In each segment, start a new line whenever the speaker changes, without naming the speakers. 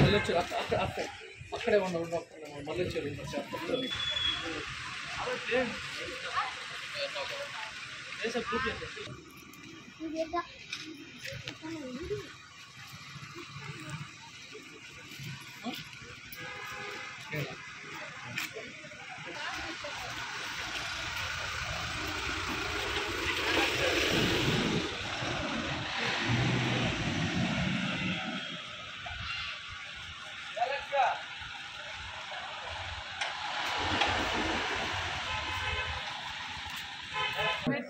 మళ్ళీ వచ్చారు అక్కడ అక్కడ అక్కడ అక్కడే ఉన్న ఉన్న మళ్ళీ వచ్చారు ఇంకా చెప్పండి దేశ గ్రూప్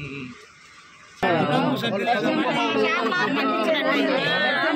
Hmm.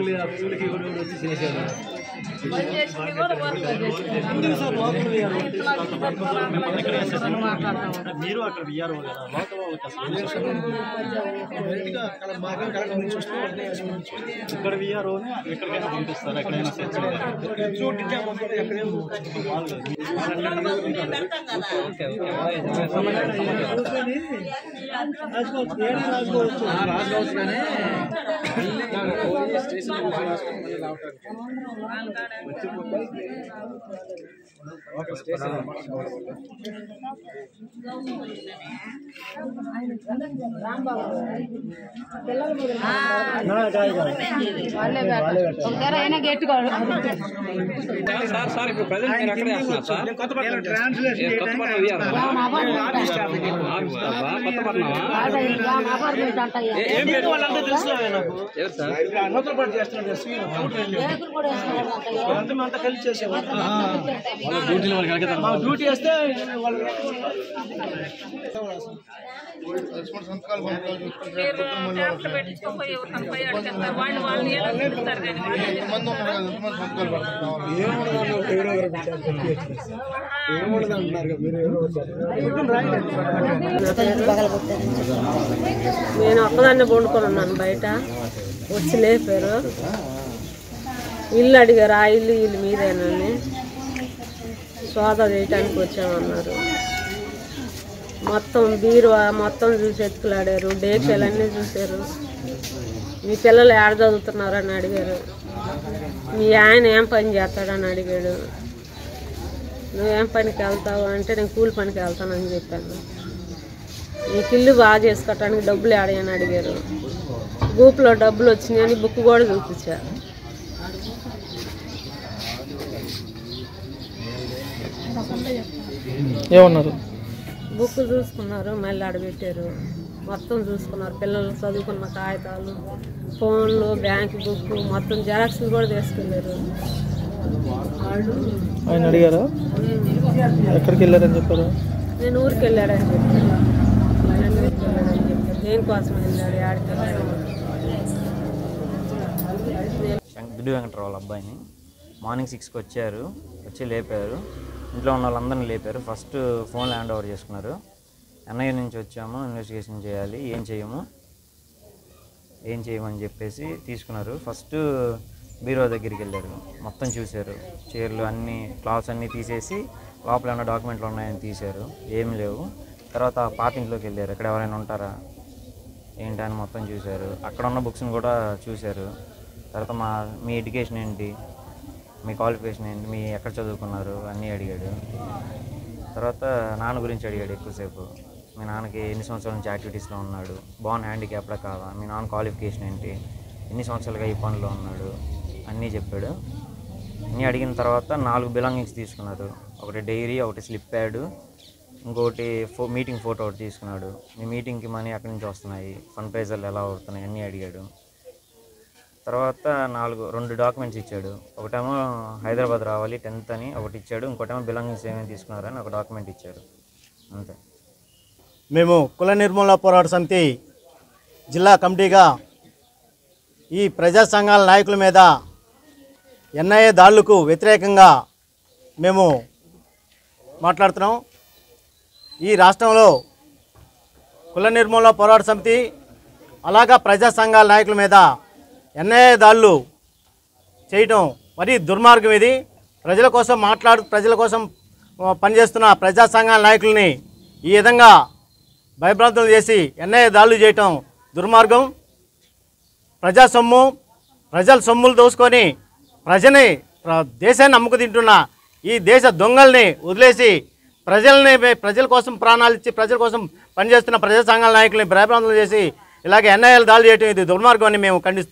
మీరు అక్కడ విఆర్ఓ కదా లోకల్ వాళ్ళకి అసలు
డైరెక్ట్గా అక్కడ మార్గం కలెక్టర్ నుంచి వస్తే వెంటనే నుంచి
ఇక్కడ విఆర్ఓని ఎక్కడికైనా పంపిస్తారు ఎక్కడైనా సెర్చ్
చోటు ఇంకా పంపితే ఎక్కడేం
రాజుకోవచ్చు కానీ కొత్తపట్నమా ఏ- ఏం పేరు?
వాళ్ళంతా తెలుసు నాకు
ఎవరు సార్
ఇక్కడ నూతన పాటు చేస్తున్నాడు శ్రీను వాళ్ళంతా మేమంతా కలిసి చేసేవాళ్ళం. మా డ్యూటీ వేస్తే వాళ్ళు
నేను ఒక్కదాన్నే పండుకొని ఉన్నాను బయట. వచ్చి లేపారు. ఇల్లు అడిగారు ఆ ఇల్లు ఇల్లు మీదేనని సోదా చేయటానికి వచ్చామన్నారు. మొత్తం బీరువా మొత్తం చూసి ఎత్తుకులాడారు డేకేలన్నీ చూశారు. మీ పిల్లలు ఏడ చదువుతున్నారని అడిగారు. మీ ఆయన ఏం పని చేస్తాడని అడిగాడు. నువ్వేం పనికి వెళ్తావు అంటే నేను కూలి పనికి వెళ్తానని చెప్పాను. నీకు ఇల్లు బాగా చేసుకోవటానికి డబ్బులు ఆడాయని అడిగారు. గ్రూప్లో డబ్బులు వచ్చినాయని బుక్ కూడా చూపించా.
ఏమన్నారు?
బుక్ చూసుకున్నారు మళ్ళీ ఆడబెట్టారు మొత్తం చూసుకున్నారు. పిల్లలు చదువుకున్న కాగితాలు ఫోన్లు బ్యాంక్ బుక్ మొత్తం జెరాక్స్లు కూడా తీసుకెళ్ళారు.
ఆయన అడిగారా? ఎక్కడికి వెళ్ళారని చెప్పారు?
నేను ఊరికి వెళ్ళాడని చెప్పాను దేనికోసం వెళ్ళాడు ఆడికి
దుడ్డు వెంకటరావు వాళ్ళ అబ్బాయిని మార్నింగ్ సిక్స్కి వచ్చారు. వచ్చి లేపారు. ఇంట్లో ఉన్న వాళ్ళందరినీ లేపారు. ఫస్ట్ ఫోన్ హ్యాండ్ ఓవర్ చేసుకున్నారు. ఎన్ఐఏ నుంచి వచ్చాము. ఇన్వెస్టిగేషన్ చేయాలి. ఏం చేయము? ఏం చేయమని చెప్పేసి తీసుకున్నారు. ఫస్ట్ బీరో దగ్గరికి వెళ్ళారు. మొత్తం చూశారు. చైర్లు అన్నీ క్లాత్స్ అన్నీ తీసేసి లోపల ఏమైనా డాక్యుమెంట్లు ఉన్నాయని తీశారు. ఏం లేవు. తర్వాత పాత ఇంట్లోకి వెళ్ళారు. ఎక్కడ ఎవరైనా ఉంటారా? ఏంటి అని మొత్తం చూశారు. అక్కడ ఉన్న బుక్స్ని కూడా చూశారు. తర్వాత మా మీ ఎడ్యుకేషన్ ఏంటి? మీ క్వాలిఫికేషన్ ఏంటి? మీ ఎక్కడ చదువుకున్నారు? అన్నీ అడిగాడు. తర్వాత నాన్న గురించి అడిగాడు ఎక్కువసేపు. మీ నాన్నకి ఎన్ని సంవత్సరాల నుంచి యాక్టివిటీస్లో ఉన్నాడు? బాగున్న హ్యాండిక్యాప్డా కాదా? మీ నాన్న క్వాలిఫికేషన్ ఏంటి? ఎన్ని సంవత్సరాలుగా ఈ పనిలో ఉన్నాడు? అన్నీ చెప్పాడు. అన్నీ అడిగిన తర్వాత నాలుగు బిలాంగింగ్స్ తీసుకున్నారు. ఒకటి డైరీ ఒకటి స్లిప్ ప్యాడు ఇంకోటి ఫో మీటింగ్ ఫోటో ఒకటి తీసుకున్నాడు. మీ మీటింగ్కి మనీ ఎక్కడి నుంచి వస్తున్నాయి? ఫండ్ ప్రైజర్లు ఎలా అవుతున్నాయి? అన్నీ అడిగాడు. తర్వాత నాలుగు రెండు డాక్యుమెంట్స్ ఇచ్చాడు. ఒకటేమో హైదరాబాద్ రావాలి టెన్త్ అని ఒకటి ఇచ్చాడు. ఇంకోటేమో బిలాంగింగ్స్ ఏమేమి తీసుకున్నారని ఒక డాక్యుమెంట్ ఇచ్చారు అంతే.
మేము కుల నిర్మూలన పోరాట సమితి జిల్లా కమిటీగా ఈ ప్రజా సంఘాల నాయకుల మీద ఎన్ఐఏ దాడులకు వ్యతిరేకంగా మేము మాట్లాడుతున్నాం. ఈ రాష్ట్రంలో కుల నిర్మూలన పోరాట సమితి అలాగా ప్రజా సంఘాల నాయకుల మీద ఎన్ఐఏ దాళ్ళు చేయటం మరీ దుర్మార్గం ఇది. ప్రజల కోసం మాట్లాడు ప్రజల కోసం పనిచేస్తున్న ప్రజా సంఘాల నాయకుల్ని ఈ విధంగా భయభ్రాంతులు చేసి ఎన్ఐఏ దాళ్ళు చేయటం దుర్మార్గం. ప్రజా సొమ్ము ప్రజల సొమ్ములు దోసుకొని ప్రజని ప్ర- దేశాన్ని అమ్ముకు తింటున్న ఈ దేశ దొంగల్ని వదిలేసి ప్రజల్ని ప్రజల కోసం ప్రాణాలు ఇచ్చి ప్రజల కోసం పనిచేస్తున్న ప్రజా సంఘాల నాయకుల్ని భయభ్రాంతులు చేసి ఇలాగే ఎన్ఐఏలు దాడి చేయడం ఇది దుర్మార్గం అని మేము ఖండిస్తున్నాం.